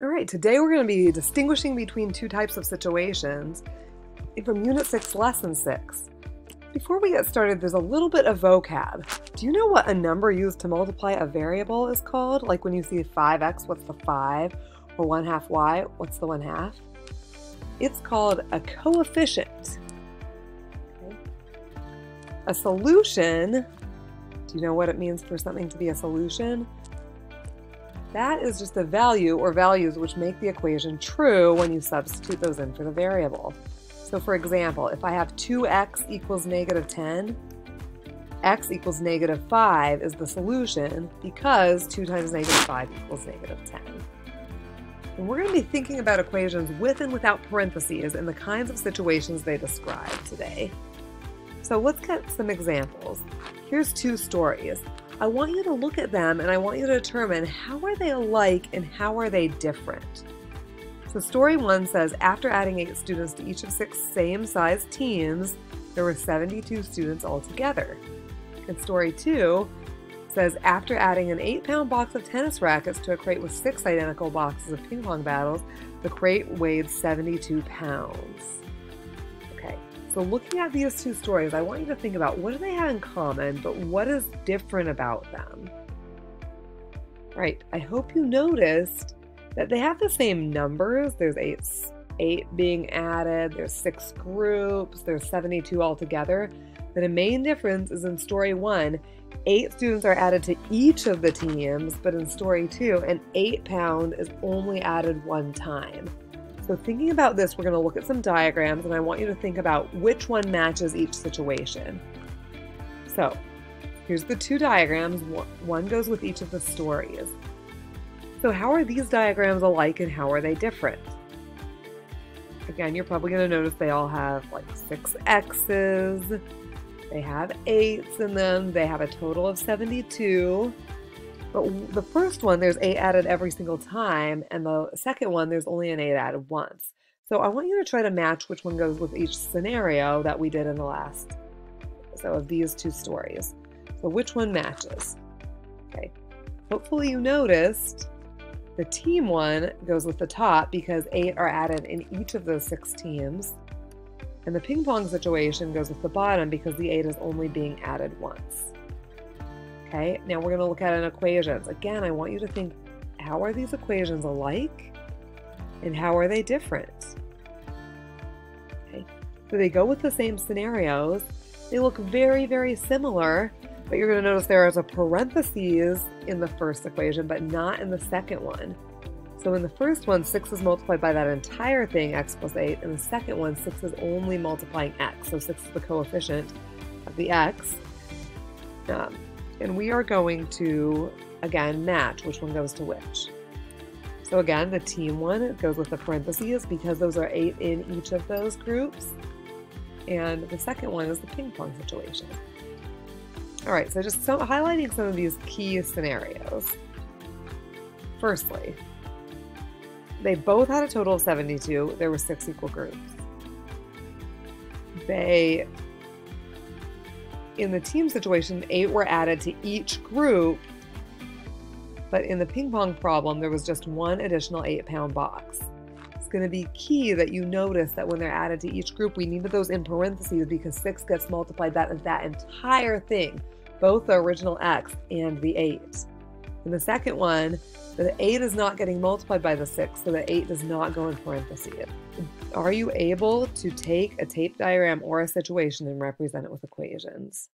All right, today we're going to be distinguishing between two types of situations from Unit 6, Lesson 6. Before we get started, there's a little bit of vocab. Do you know what a number used to multiply a variable is called? Like when you see 5x, what's the 5? Or 1 half y, what's the 1 half? It's called a coefficient. Okay. A solution, do you know what it means for something to be a solution? That is just a value or values which make the equation true when you substitute those in for the variable. So for example, if I have 2x equals negative 10, x equals negative 5 is the solution because 2 times negative 5 equals negative 10. And we're going to be thinking about equations with and without parentheses and the kinds of situations they describe today. So let's get some examples. Here's two stories. I want you to look at them and I want you to determine how are they alike and how are they different. So story one says, after adding eight students to each of six same-sized teams, there were 72 students altogether. And story two says, after adding an eight-pound box of tennis rackets to a crate with six identical boxes of ping pong battles, the crate weighed 72 pounds. So looking at these two stories, I want you to think about what do they have in common, but what is different about them? Right, I hope you noticed that they have the same numbers. There's eight, eight being added, there's six groups, there's 72 altogether. But the main difference is in story one, eight students are added to each of the teams, but in story two, an eight pound is only added one time. So thinking about this, we're going to look at some diagrams and I want you to think about which one matches each situation. So here's the two diagrams. One goes with each of the stories. So how are these diagrams alike and how are they different? Again, you're probably going to notice they all have like six X's. They have eights in them. They have a total of 72. The first one, there's eight added every single time, and the second one, there's only an eight added once. So I want you to try to match which one goes with each scenario that we did in the last, so of these two stories. So which one matches? Okay. Hopefully you noticed the team one goes with the top because eight are added in each of those six teams. And the ping pong situation goes with the bottom because the eight is only being added once. Okay, now we're going to look at an equations. Again, I want you to think, how are these equations alike? And how are they different? Okay, so they go with the same scenarios. They look very, very similar, but you're going to notice there is a parentheses in the first equation, but not in the second one. So in the first one, 6 is multiplied by that entire thing, x plus 8. In the second one, 6 is only multiplying x. So 6 is the coefficient of the x. Um, and we are going to, again, match which one goes to which. So again, the team one goes with the parentheses because those are eight in each of those groups. And the second one is the ping pong situation. All right, so just highlighting some of these key scenarios. Firstly, they both had a total of 72. There were six equal groups. They in the team situation, eight were added to each group, but in the ping pong problem, there was just one additional eight pound box. It's going to be key that you notice that when they're added to each group, we needed those in parentheses because six gets multiplied that that entire thing, both the original x and the eight. In the second one, the 8 is not getting multiplied by the 6, so the 8 does not go in parentheses. Are you able to take a tape diagram or a situation and represent it with equations?